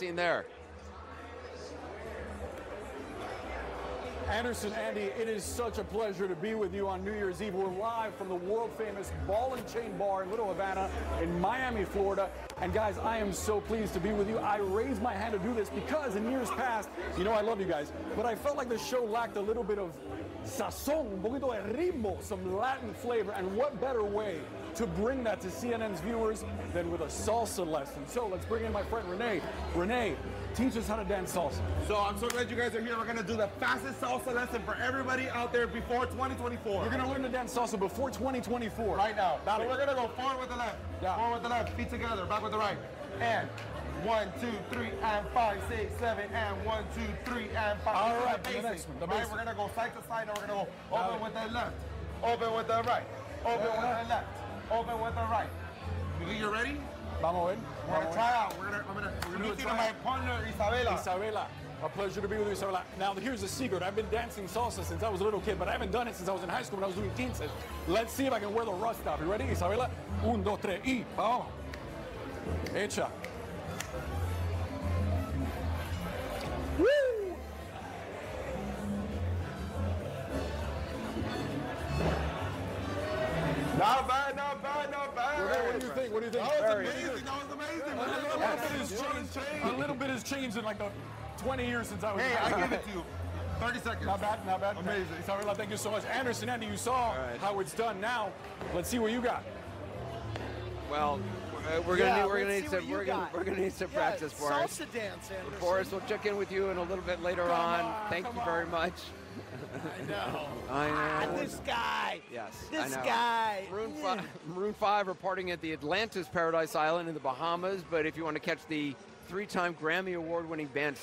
scene there. Anderson, Andy, it is such a pleasure to be with you on New Year's Eve. We're live from the world famous Ball and Chain Bar in Little Havana in Miami, Florida. And guys, I am so pleased to be with you. I raised my hand to do this because in years past, you know I love you guys, but I felt like the show lacked a little bit of sazon, un poquito de ritmo, some Latin flavor. And what better way to bring that to CNN's viewers than with a salsa lesson? So let's bring in my friend Renee. Renee, teach us how to dance salsa. So I'm so glad you guys are here. We're gonna do the fastest salsa lesson for everybody out there before 2024. You're gonna learn to dance salsa before 2024. right now. So we're gonna go forward with the left, Yeah. forward with the left, feet together, back with the right, and one, two, three, and five, six, seven, and one, two, three, and five. All This right, the the next one, the right? basic. We're gonna go side to side, and we're gonna go open it. with the left, open with the right, open with the uh-huh. left, open with the right. You think you're ready? Vamos a ver. We're gonna try out. We're gonna, I'm gonna, do a introduce you to my partner, Isabela. Isabela, a pleasure to be with you, Isabela. Now, here's the secret. I've been dancing salsa since I was a little kid, but I haven't done it since I was in high school when I was doing quince. Let's see if I can wear the rust off. You ready, Isabela? Un, dos, tres, y vamos. Hecha. Woo! Not bad, not bad. Renee, what do you think? What do you think? That was amazing. That was amazing. A little, bit has changed. A little bit has changed in like the 20 years since I was. Hey, I give it to you. 30 seconds. Not bad, not bad. Amazing. Isabella, thank you so much. Anderson, Andy, you saw right. how it's done. Now, let's see what you got. Well, uh, we're gonna Yeah, need, we're gonna need some we're gonna we're gonna need some Yeah, practice for us. Salsa dance, Anderson. Forrest, we'll check in with you in a little bit later on. on, Thank you very on. much. I know. I Ah, this guy. Yes, This I know. guy. Maroon Yeah. 5, Maroon 5 reporting at the Atlantis Paradise Island in the Bahamas. But if you want to catch the three-time Grammy Award-winning band